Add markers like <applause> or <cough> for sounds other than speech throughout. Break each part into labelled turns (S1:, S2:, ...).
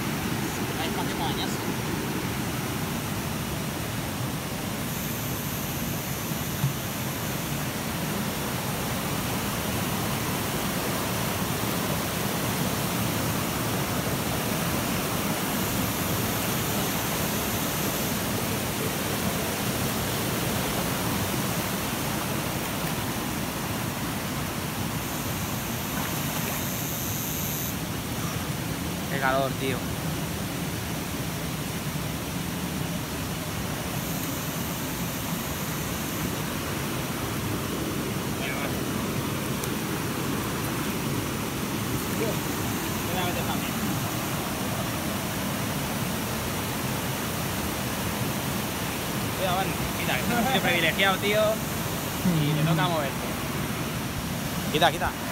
S1: ver si eh, hay espacio calor, tío. Cuidado, Van. Quita, que es un sitio <laughs> privilegiado, tío. Y te toca moverte. Quita, quita.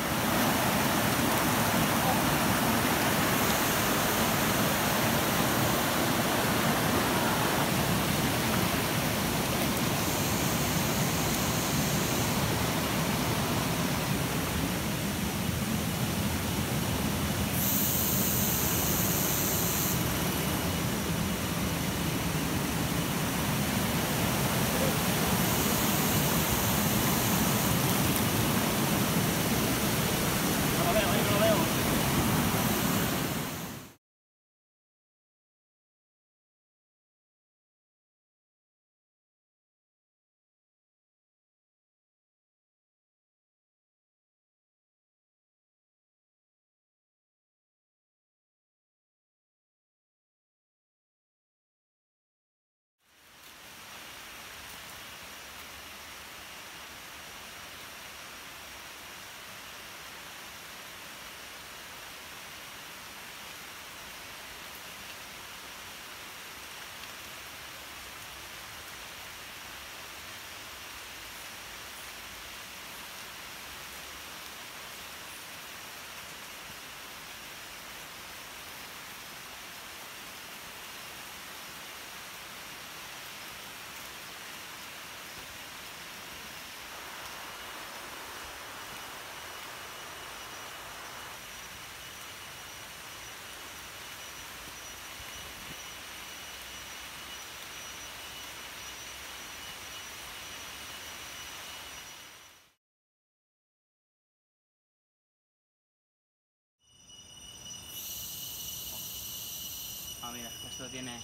S1: Ah, mira, esto tiene.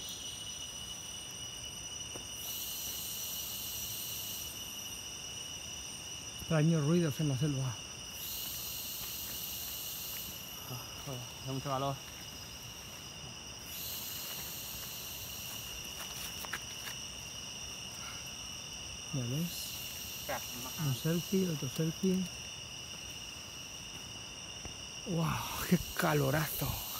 S2: Extraños ruidos en la selva.
S1: Joder, hace mucho calor.
S2: ¿Ya ves? Un selfie, otro selfie. ¡Wow! ¡Qué calorazo!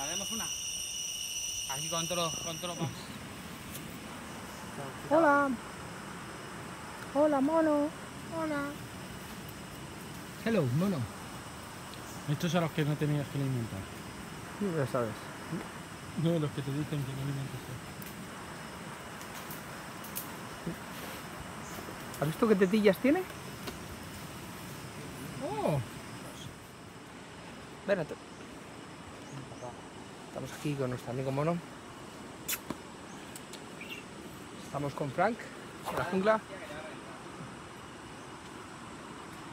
S1: Haremos una. Aquí con todos los. Con todos los...
S2: ¡Hola! ¡Hola, mono! ¡Hola! Hello, mono.
S3: Estos son los que no tenías que alimentar.
S2: Ya sabes.
S3: No, los que te dicen que no alimentes.
S2: ¿Has visto qué tetillas tiene? ¡Oh! Ven a tu- Estamos aquí con nuestro amigo mono. Estamos con Frank, en la jungla.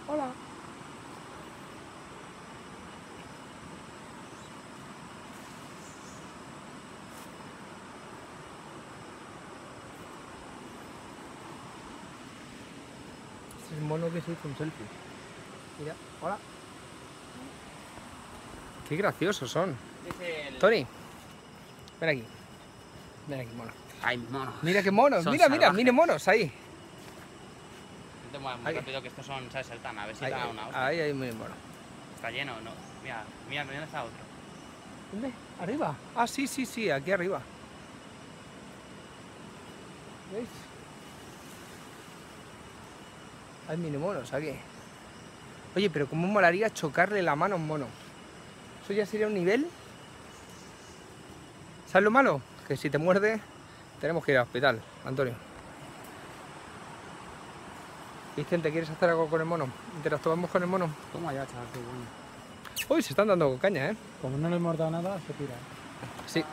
S2: Hola. Este es el mono que se hizo un selfie. Mira, hola. Qué graciosos son.
S1: El...
S2: Tony, ven aquí. Ven aquí, mono.
S1: Ay, mono.
S2: Mira qué monos,
S1: Son
S2: mira, mira,
S1: salvajes.
S2: mira monos ahí.
S1: No te muevas muy
S2: Ahí.
S1: rápido que estos son, ¿sabes? El tan. A ver si
S2: Ahí,
S1: te da una hostia.
S2: ahí, ahí, muy mono.
S1: Está lleno, ¿no? Mira, mira, mira está otro.
S2: ¿Dónde? ¿Arriba? Ah, sí, sí, sí, aquí arriba. ¿Veis? Hay mini monos aquí. Oye, pero ¿cómo molaría chocarle la mano a un mono? Eso ya sería un nivel. ¿Sabes lo malo? Que si te muerde, tenemos que ir al hospital, Antonio. Vicente, ¿quieres hacer algo con el mono? ¿Interactuamos con el mono?
S3: Toma ya, chaval, qué bueno.
S2: Uy, se están dando caña, ¿eh?
S3: Como no le hemos dado nada, se tira.
S2: Sí.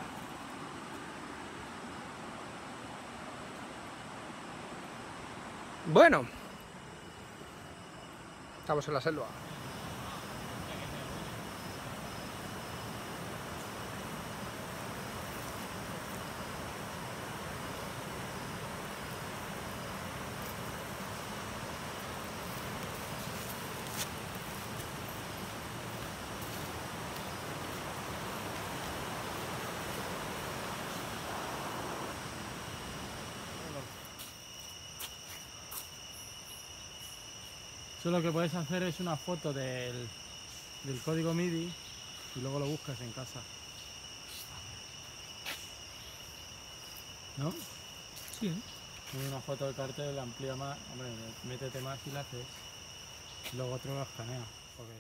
S2: Bueno. Estamos en la selva.
S3: Eso lo que puedes hacer es una foto del, del código MIDI y luego lo buscas en casa. ¿No?
S2: Sí.
S3: Sube una foto del cartel, amplía más, hombre, métete más y la haces. Luego otro lo escanea. Porque